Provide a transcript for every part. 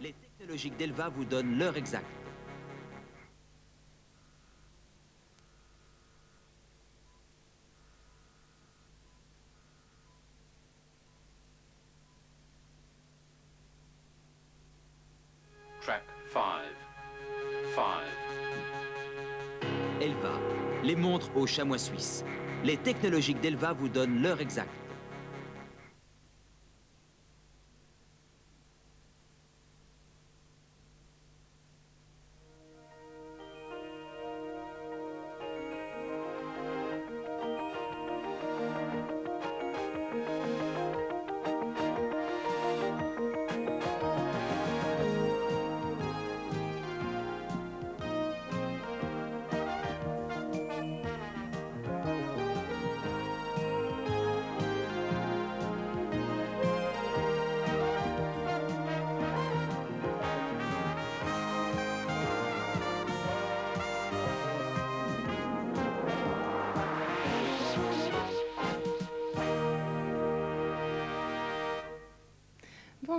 Les technologiques d'Elva vous donnent l'heure exacte. Track 5. 5. Elva, les montres au chamois suisse. Les technologiques d'Elva vous donnent l'heure exacte.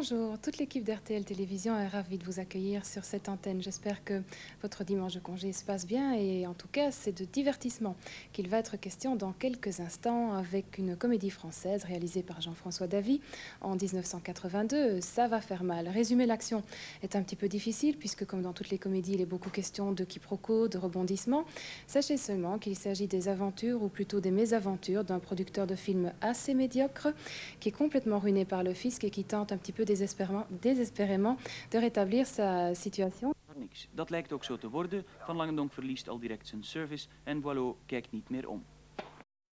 Bonjour, toute l'équipe d'RTL Télévision est ravie de vous accueillir sur cette antenne. J'espère que votre dimanche de congé se passe bien et en tout cas c'est de divertissement qu'il va être question dans quelques instants avec une comédie française réalisée par Jean-François Davy en 1982, Ça va faire mal. Résumer l'action est un petit peu difficile puisque comme dans toutes les comédies il est beaucoup question de quiproquos, de rebondissements. Sachez seulement qu'il s'agit des aventures ou plutôt des mésaventures d'un producteur de films assez médiocre qui est complètement ruiné par le fisc et qui tente un petit peu désespérément, désespérément de rétablir sa situation. Niks. Dat lijkt ook zo te worden. Van Langendonk verliest al direct zijn service en Boileau kijkt niet meer om.